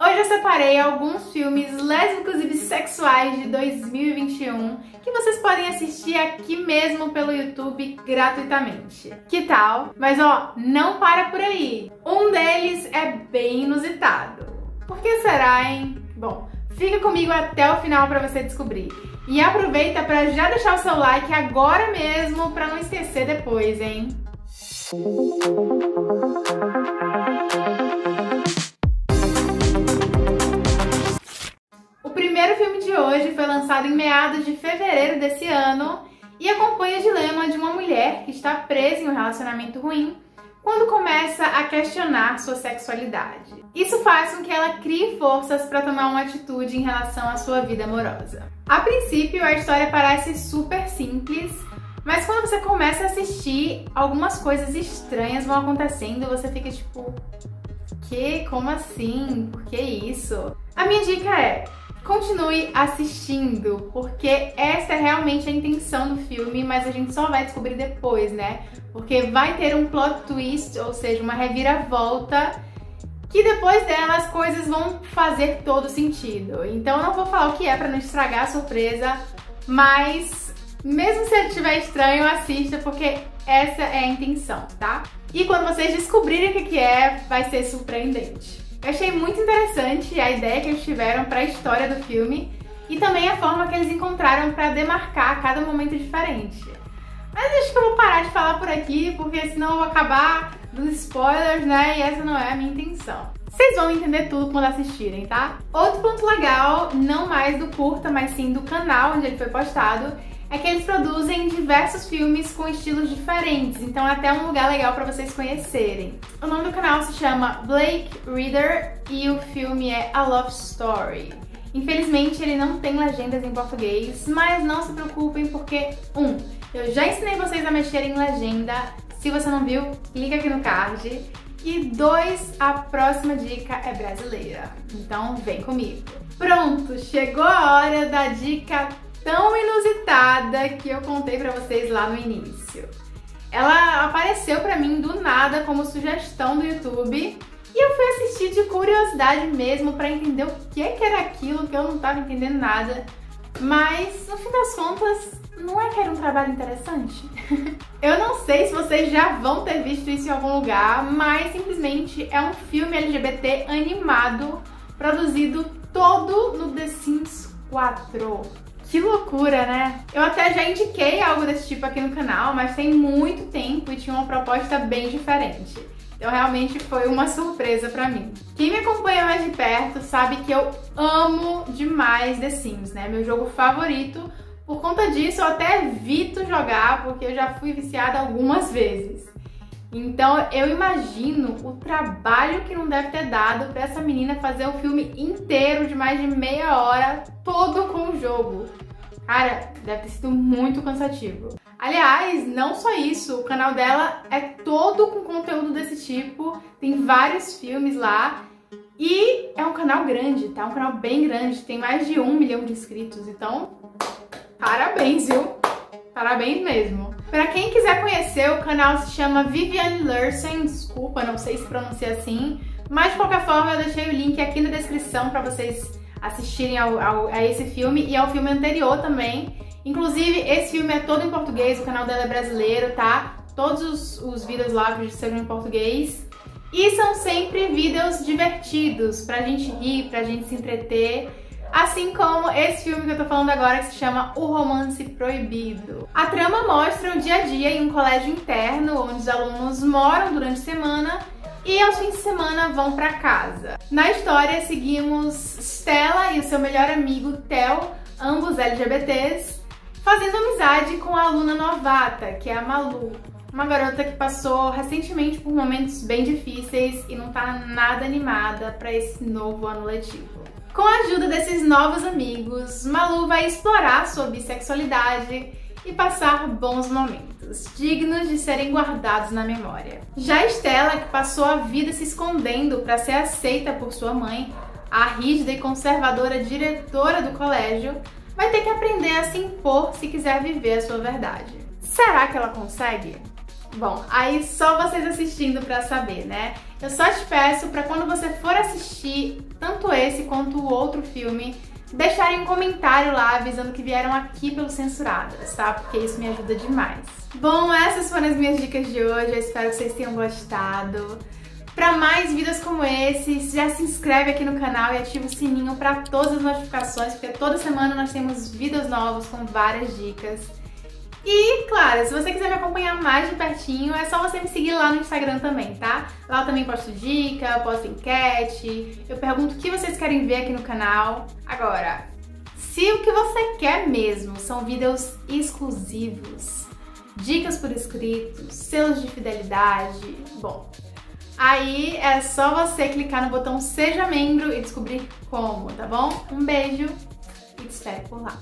Hoje eu separei alguns filmes lésbicos e bissexuais de 2021 que vocês podem assistir aqui mesmo pelo YouTube gratuitamente. Que tal? Mas ó, não para por aí. Um deles é bem inusitado. Por que será, hein? Bom, fica comigo até o final para você descobrir. E aproveita para já deixar o seu like agora mesmo para não esquecer depois, hein? O primeiro filme de hoje foi lançado em meados de fevereiro desse ano e acompanha o dilema de uma mulher que está presa em um relacionamento ruim quando começa a questionar sua sexualidade. Isso faz com que ela crie forças para tomar uma atitude em relação à sua vida amorosa. A princípio, a história parece super simples, mas quando você começa a assistir, algumas coisas estranhas vão acontecendo você fica tipo, que? Como assim? Por que isso? A minha dica é: continue assistindo, porque essa é realmente a intenção do filme, mas a gente só vai descobrir depois, né? Porque vai ter um plot twist, ou seja, uma reviravolta, que depois dela as coisas vão fazer todo sentido. Então eu não vou falar o que é para não estragar a surpresa, mas mesmo se estiver estranho, assista, porque essa é a intenção, tá? E quando vocês descobrirem o que é, vai ser surpreendente. Eu achei muito interessante a ideia que eles tiveram para a história do filme e também a forma que eles encontraram para demarcar cada momento diferente. Mas acho que eu vou parar de falar por aqui, porque senão eu vou acabar dos spoilers, né? E essa não é a minha intenção. Vocês vão entender tudo quando assistirem, tá? Outro ponto legal, não mais do curta, mas sim do canal onde ele foi postado, é que eles produzem diversos filmes com estilos diferentes, então é até um lugar legal para vocês conhecerem. O nome do canal se chama Blake Reader e o filme é A Love Story. Infelizmente ele não tem legendas em português, mas não se preocupem porque, um, eu já ensinei vocês a mexer em legenda, se você não viu, clica aqui no card. E dois, a próxima dica é brasileira, então vem comigo. Pronto, chegou a hora da dica tão inusitada que eu contei para vocês lá no início. Ela apareceu para mim do nada como sugestão do YouTube e eu fui assistir de curiosidade mesmo para entender o que, que era aquilo que eu não estava entendendo nada. Mas no fim das contas, não é que era um trabalho interessante? eu não sei se vocês já vão ter visto isso em algum lugar, mas simplesmente é um filme LGBT animado produzido todo no The Sims 4. Que loucura, né? Eu até já indiquei algo desse tipo aqui no canal, mas tem muito tempo e tinha uma proposta bem diferente. Então realmente foi uma surpresa pra mim. Quem me acompanha mais de perto sabe que eu amo demais The Sims, né? Meu jogo favorito. Por conta disso, eu até evito jogar, porque eu já fui viciada algumas vezes. Então eu imagino o trabalho que não deve ter dado para essa menina fazer o filme inteiro de mais de meia hora, todo com o jogo. Cara, deve ter sido muito cansativo. Aliás, não só isso, o canal dela é todo com conteúdo desse tipo, tem vários filmes lá e é um canal grande, tá? Um canal bem grande, tem mais de um milhão de inscritos, então parabéns, viu? Parabéns mesmo. Pra quem quiser conhecer, o canal se chama Viviane Lersen, desculpa, não sei se pronuncia assim, mas de qualquer forma eu deixei o link aqui na descrição pra vocês assistirem ao, ao, a esse filme e ao filme anterior também. Inclusive, esse filme é todo em português, o canal dela é brasileiro, tá? Todos os, os vídeos lá serão em português. E são sempre vídeos divertidos, pra gente rir, pra gente se entreter. Assim como esse filme que eu tô falando agora, que se chama O Romance Proibido. A trama mostra o dia a dia em um colégio interno, onde os alunos moram durante a semana e aos fins de semana vão para casa. Na história seguimos Stella e o seu melhor amigo Theo, ambos LGBTs, fazendo amizade com a aluna novata, que é a Malu, uma garota que passou recentemente por momentos bem difíceis e não tá nada animada para esse novo ano letivo. Com a ajuda desses novos amigos, Malu vai explorar sua bissexualidade e passar bons momentos, dignos de serem guardados na memória. Já Estela, que passou a vida se escondendo para ser aceita por sua mãe, a rígida e conservadora diretora do colégio, vai ter que aprender a se impor se quiser viver a sua verdade. Será que ela consegue? Bom, aí só vocês assistindo pra saber, né? Eu só te peço pra quando você for assistir tanto esse quanto o outro filme, deixarem um comentário lá avisando que vieram aqui pelo Censuradas, tá? Porque isso me ajuda demais. Bom, essas foram as minhas dicas de hoje, eu espero que vocês tenham gostado. Para mais vídeos como esse, já se inscreve aqui no canal e ativa o sininho para todas as notificações, porque toda semana nós temos vídeos novos com várias dicas. E, claro, se você quiser me acompanhar mais de pertinho, é só você me seguir lá no Instagram também, tá? Lá eu também posto dica, posto enquete, eu pergunto o que vocês querem ver aqui no canal. Agora, se o que você quer mesmo são vídeos exclusivos, dicas por escrito, selos de fidelidade, bom, aí é só você clicar no botão Seja Membro e descobrir como, tá bom? Um beijo e te espero por lá.